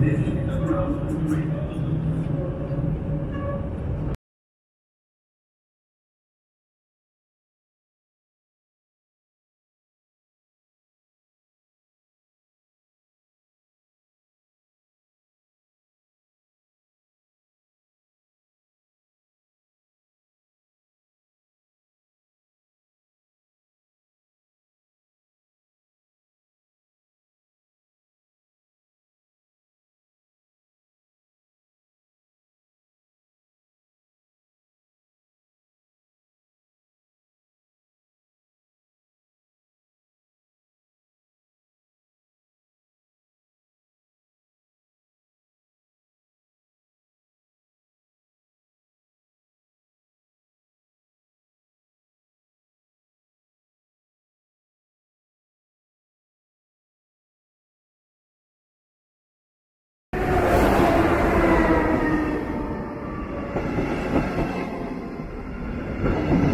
Deixa. Thank you.